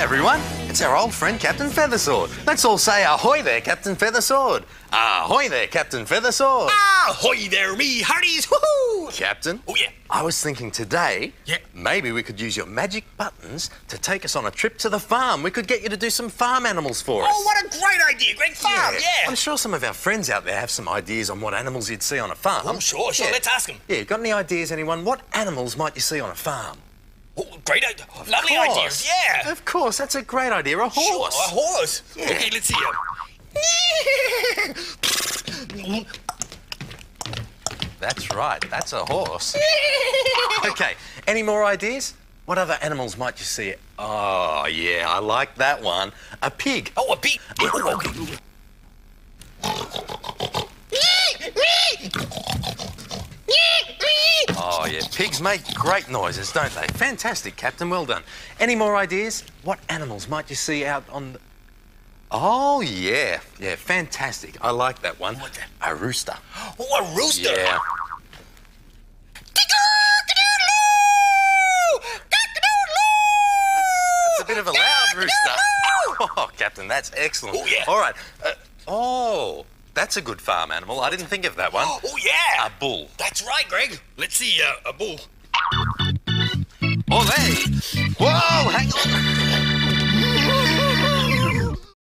everyone. It's our old friend Captain Feathersword. Let's all say ahoy there, Captain Feathersword. Ahoy there, Captain Feathersword. Ahoy there, me hearties! Woohoo! Captain. Oh, yeah. I was thinking today, Yeah. maybe we could use your magic buttons to take us on a trip to the farm. We could get you to do some farm animals for oh, us. Oh, what a great idea! Great farm, yeah! I'm sure some of our friends out there have some ideas on what animals you'd see on a farm. I'm sure, sure. Yeah. Let's ask them. Yeah, got any ideas, anyone? What animals might you see on a farm? Oh, great idea. Lovely ideas, yeah! Of course, that's a great idea. A Sure, horse. a horse. Yeah. Okay, let's see. Um... That's right, that's a horse. okay, any more ideas? What other animals might you see? Oh, yeah, I like that one. A pig. oh, a bee. Oh, okay. Oh, yeah, pigs make great noises, don't they? Fantastic, Captain, well done. Any more ideas? What animals might you see out on the... Oh, yeah, yeah, fantastic. I like that one. What's that? A rooster. Oh, a rooster. Yeah. It's a bit of a loud rooster. Oh, Captain, that's excellent. Oh, yeah. All right. Uh, oh, that's a good farm animal. I didn't think of that one. Oh, yeah. A bull. That's right, Greg. Let's see, uh, a bull. Oh, hey. Whoa, hang on.